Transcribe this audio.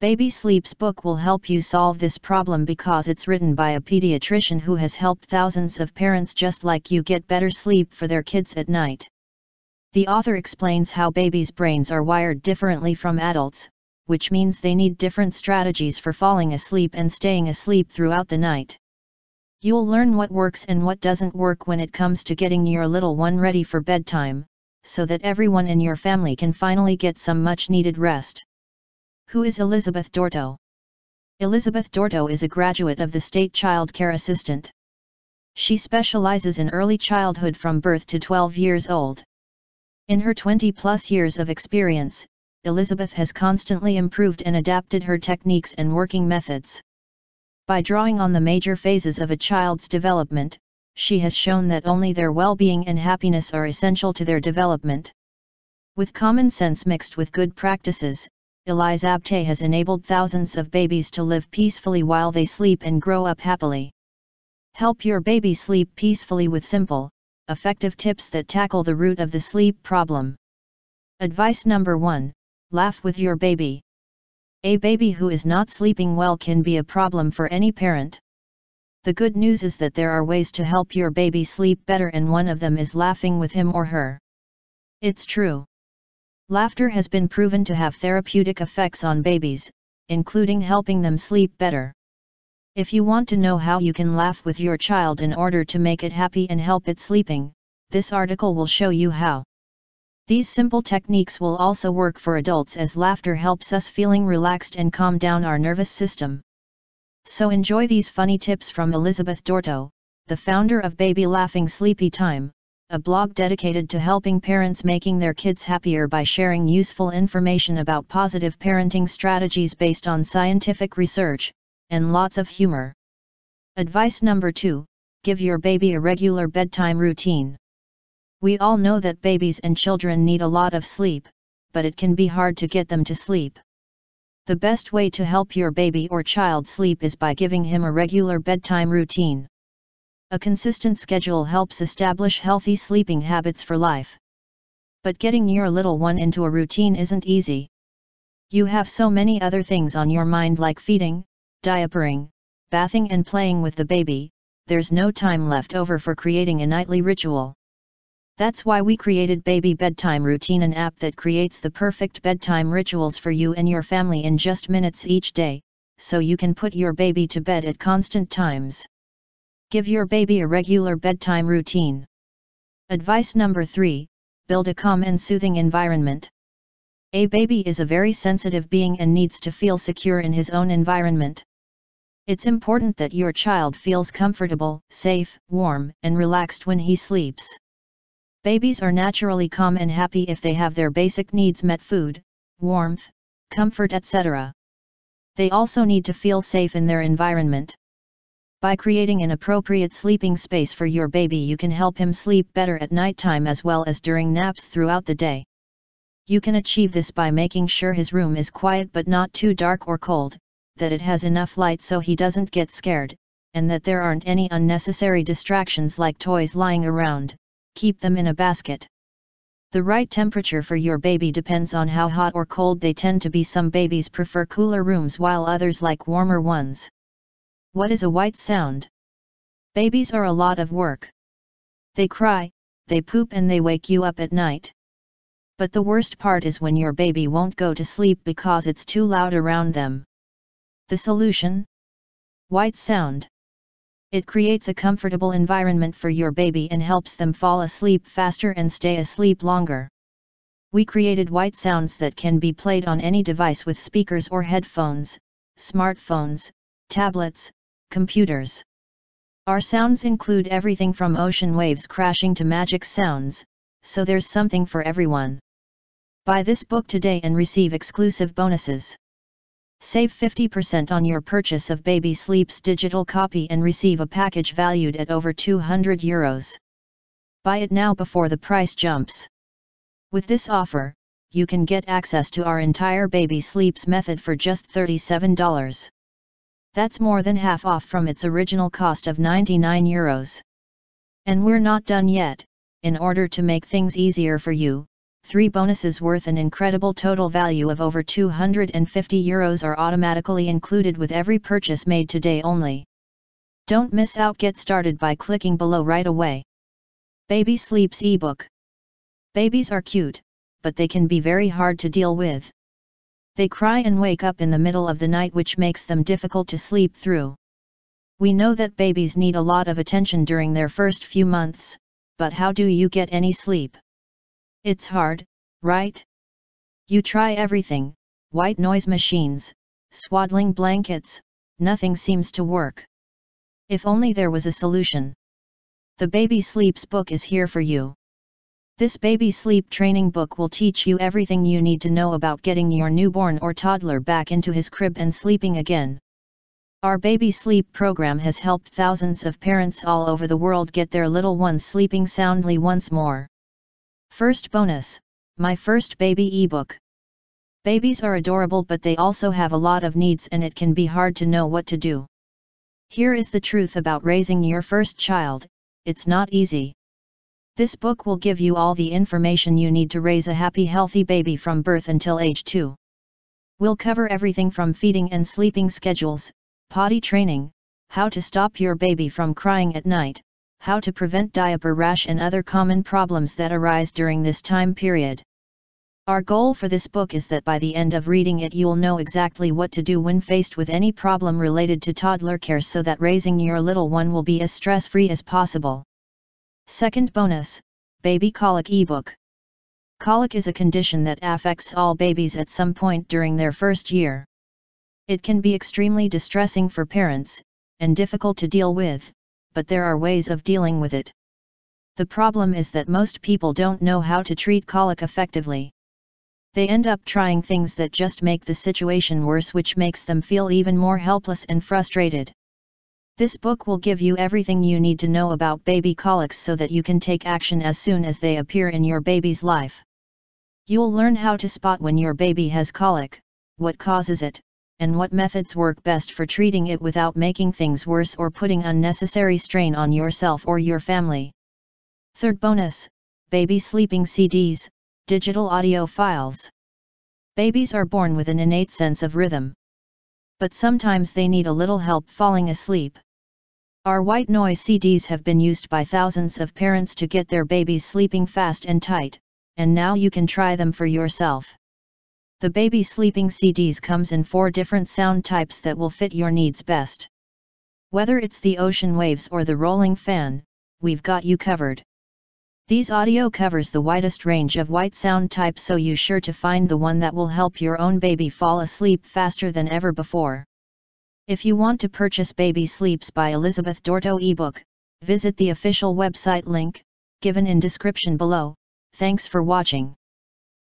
Baby Sleeps book will help you solve this problem because it's written by a pediatrician who has helped thousands of parents just like you get better sleep for their kids at night. The author explains how babies' brains are wired differently from adults, which means they need different strategies for falling asleep and staying asleep throughout the night. You'll learn what works and what doesn't work when it comes to getting your little one ready for bedtime, so that everyone in your family can finally get some much needed rest. Who is Elisabeth Dorto? Elisabeth Dorto is a graduate of the State Child Care Assistant. She specializes in early childhood from birth to 12 years old. In her 20 plus years of experience, Elisabeth has constantly improved and adapted her techniques and working methods. By drawing on the major phases of a child's development, she has shown that only their well-being and happiness are essential to their development. With common sense mixed with good practices, Elisabeth has enabled thousands of babies to live peacefully while they sleep and grow up happily. Help your baby sleep peacefully with simple, effective tips that tackle the root of the sleep problem. Advice number 1 Laugh with your baby. A baby who is not sleeping well can be a problem for any parent. The good news is that there are ways to help your baby sleep better, and one of them is laughing with him or her. It's true. Laughter has been proven to have therapeutic effects on babies, including helping them sleep better. If you want to know how you can laugh with your child in order to make it happy and help it sleeping, this article will show you how. These simple techniques will also work for adults as laughter helps us feeling relaxed and calm down our nervous system. So enjoy these funny tips from Elisabeth Dorto, the founder of Baby Laughing Sleepy Time, a blog dedicated to helping parents making their kids happier by sharing useful information about positive parenting strategies based on scientific research, and lots of humor. Advice number 2 Give your baby a regular bedtime routine. We all know that babies and children need a lot of sleep, but it can be hard to get them to sleep. The best way to help your baby or child sleep is by giving him a regular bedtime routine. A consistent schedule helps establish healthy sleeping habits for life. But getting your little one into a routine isn't easy. You have so many other things on your mind like feeding, diapering, bathing and playing with the baby, there's no time left over for creating a nightly ritual. That's why we created Baby Bedtime Routine an app that creates the perfect bedtime rituals for you and your family in just minutes each day, so you can put your baby to bed at constant times. Give your baby a regular bedtime routine. Advice number 3 Build a calm and soothing environment. A baby is a very sensitive being and needs to feel secure in his own environment. It's important that your child feels comfortable, safe, warm, and relaxed when he sleeps. Babies are naturally calm and happy if they have their basic needs met food, warmth, comfort etc. They also need to feel safe in their environment. By creating an appropriate sleeping space for your baby you can help him sleep better at nighttime as well as during naps throughout the day. You can achieve this by making sure his room is quiet but not too dark or cold, that it has enough light so he doesn't get scared, and that there aren't any unnecessary distractions like toys lying around, keep them in a basket. The right temperature for your baby depends on how hot or cold they tend to be some babies prefer cooler rooms while others like warmer ones. What is a white sound? Babies are a lot of work. They cry, they poop and they wake you up at night. But the worst part is when your baby won't go to sleep because it's too loud around them. The solution? White sound. It creates a comfortable environment for your baby and helps them fall asleep faster and stay asleep longer. We created white sounds that can be played on any device with speakers or headphones, smartphones, tablets, computers. Our sounds include everything from ocean waves crashing to magic sounds, so there's something for everyone. Buy this book today and receive exclusive bonuses. Save 50% on your purchase of Baby Sleep's digital copy and receive a package valued at over 200 euros. Buy it now before the price jumps. With this offer, you can get access to our entire Baby Sleeps method for just $37. That's more than half off from its original cost of 99 euros. And we're not done yet, in order to make things easier for you, Three bonuses worth an incredible total value of over 250 euros are automatically included with every purchase made today only. Don't miss out get started by clicking below right away. Baby Sleeps ebook. Babies are cute, but they can be very hard to deal with. They cry and wake up in the middle of the night which makes them difficult to sleep through. We know that babies need a lot of attention during their first few months, but how do you get any sleep? It's hard, right? You try everything, white noise machines, swaddling blankets, nothing seems to work. If only there was a solution. The Baby Sleeps book is here for you. This baby sleep training book will teach you everything you need to know about getting your newborn or toddler back into his crib and sleeping again. Our baby sleep program has helped thousands of parents all over the world get their little ones sleeping soundly once more. First bonus, my first baby ebook. Babies are adorable but they also have a lot of needs and it can be hard to know what to do. Here is the truth about raising your first child, it's not easy. This book will give you all the information you need to raise a happy healthy baby from birth until age 2. We'll cover everything from feeding and sleeping schedules, potty training, how to stop your baby from crying at night, how to prevent diaper rash and other common problems that arise during this time period. Our goal for this book is that by the end of reading it you'll know exactly what to do when faced with any problem related to toddler care so that raising your little one will be as stress-free as possible. Second bonus, Baby Colic ebook. Colic is a condition that affects all babies at some point during their first year. It can be extremely distressing for parents, and difficult to deal with, but there are ways of dealing with it. The problem is that most people don't know how to treat colic effectively. They end up trying things that just make the situation worse which makes them feel even more helpless and frustrated. This book will give you everything you need to know about baby colics so that you can take action as soon as they appear in your baby's life. You'll learn how to spot when your baby has colic, what causes it, and what methods work best for treating it without making things worse or putting unnecessary strain on yourself or your family. Third bonus, Baby Sleeping CDs, Digital Audio Files. Babies are born with an innate sense of rhythm. But sometimes they need a little help falling asleep. Our white noise CDs have been used by thousands of parents to get their babies sleeping fast and tight, and now you can try them for yourself. The Baby Sleeping CDs comes in four different sound types that will fit your needs best. Whether it's the ocean waves or the rolling fan, we've got you covered. These audio covers the widest range of white sound types so you're sure to find the one that will help your own baby fall asleep faster than ever before. If you want to purchase Baby Sleeps by Elisabeth Dorto ebook, visit the official website link, given in description below, thanks for watching.